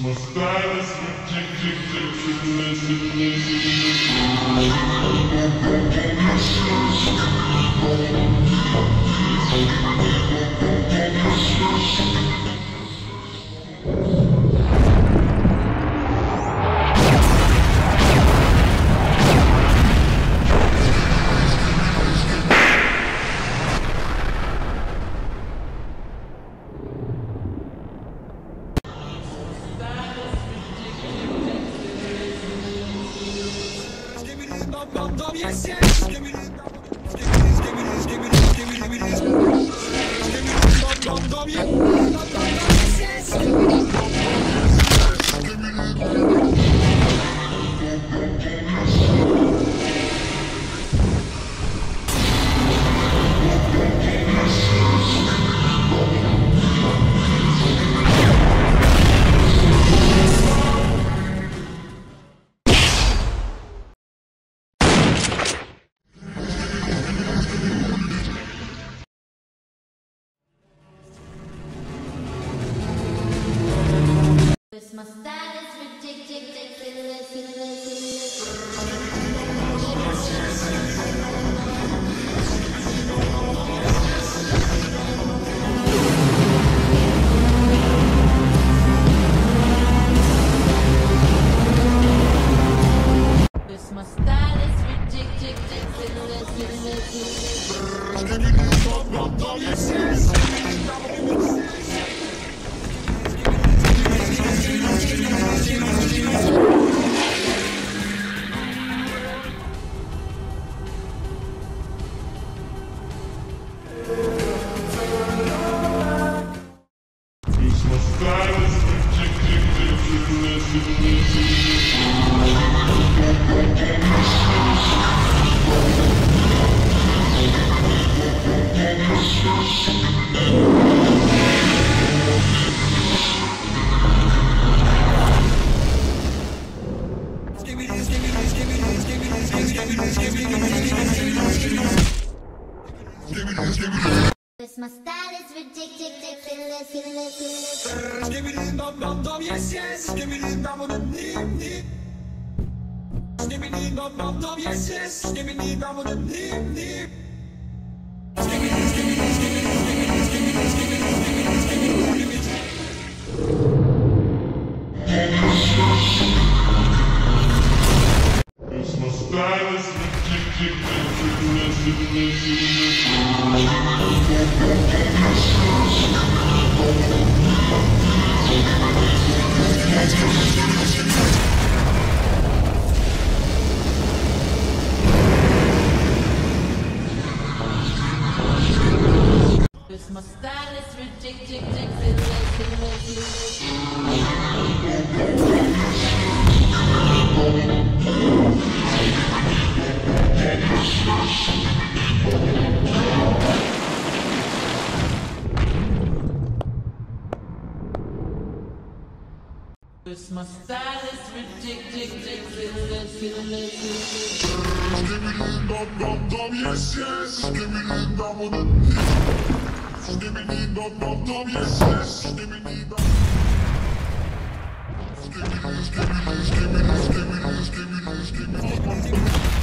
Christmas stylus, Christmas My style is ridiculous. Skibidi dum dum dum yes yes. Skibidi dum dum. Skibidi dum dum dum yes yes. Skibidi dum. Skibidi skibidi skibidi skibidi skibidi skibidi. Cause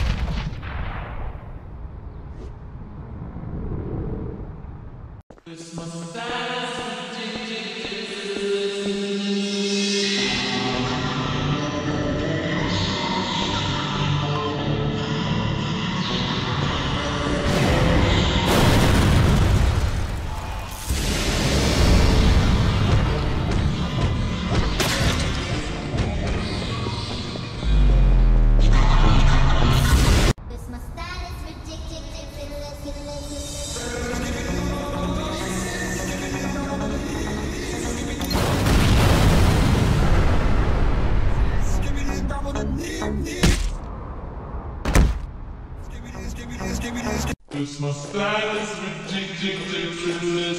my style is ridiculous.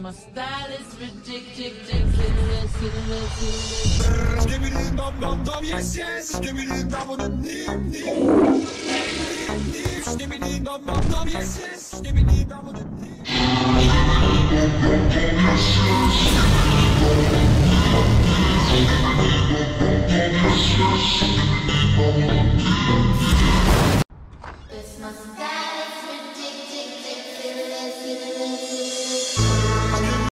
My style is ridiculous. Skibidi dum dum dum yes yes. Skibidi dum dum nim nim. Nim skibidi dum dum dum yes yes. Skibidi dum dum nim. Cause